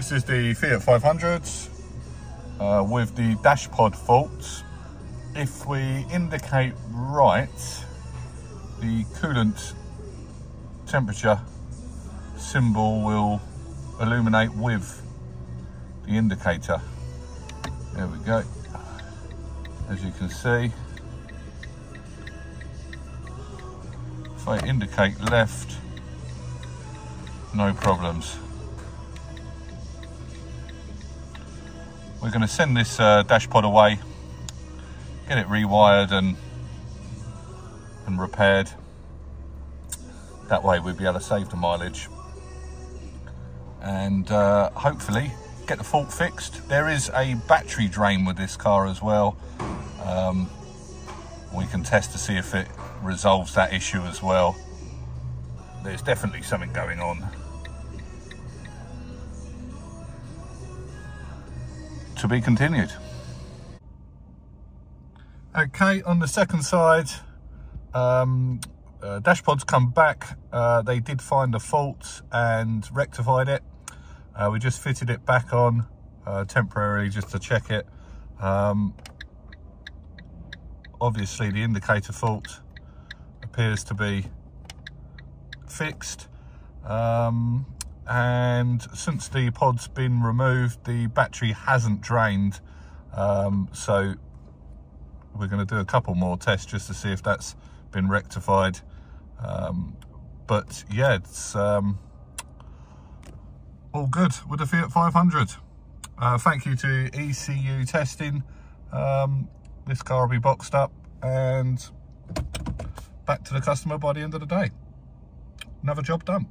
This is the Fiat 500 uh, with the dash pod fault. If we indicate right, the coolant temperature symbol will illuminate with the indicator. There we go. As you can see, if I indicate left, no problems. We're going to send this uh, dash pod away, get it rewired and and repaired. That way we'll be able to save the mileage and uh, hopefully get the fault fixed. There is a battery drain with this car as well. Um, we can test to see if it resolves that issue as well. There's definitely something going on. To be continued. Okay, on the second side, um, uh, dashpods come back. Uh, they did find a fault and rectified it. Uh, we just fitted it back on uh, temporarily just to check it. Um, obviously the indicator fault appears to be fixed. Um, and since the pod's been removed, the battery hasn't drained. Um, so we're going to do a couple more tests just to see if that's been rectified. Um, but yeah, it's um, all good with the Fiat 500. Uh, thank you to ECU Testing. Um, this car will be boxed up and back to the customer by the end of the day. Another job done.